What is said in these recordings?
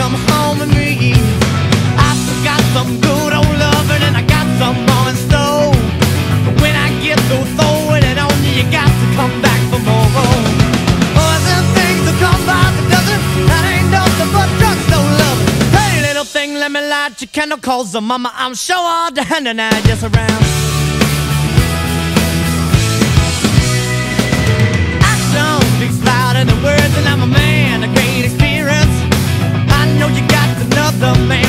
come home with me. I got some good old loving and I got some more in store. But when I get through throwing it on you, you got to come back for more. Oh, them things that come by the dozen, that ain't nothing but drugs, no love. Hey, little thing, let me light your candle, cause the mama I'm sure all the hand and I just around.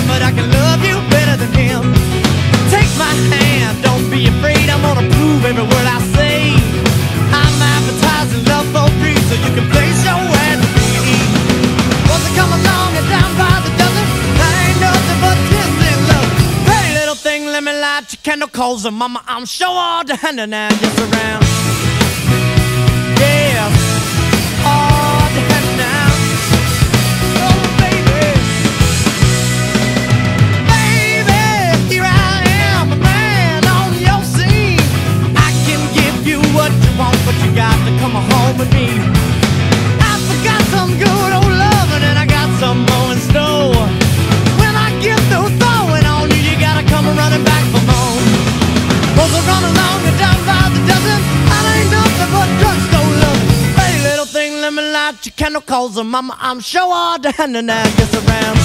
But I can love you better than him. Take my hand, don't be afraid, I'm gonna prove every word I say. I'm advertising love for free, so you can place your ad to me. Along and down by the dozen, ain't nothing but kissing love. Hey, little thing, let me light your candle, cause the mama, I'm sure all the hand and just around. Come home with me. I forgot some good old loving, and I got some more in store. When I get through throwing on you, you gotta come running back for more. Both are run along and down by the dozen. I ain't nothing but drugstore love. Hey, little thing, let me light your candle, cause the mama, I'm sure all hand and I just around.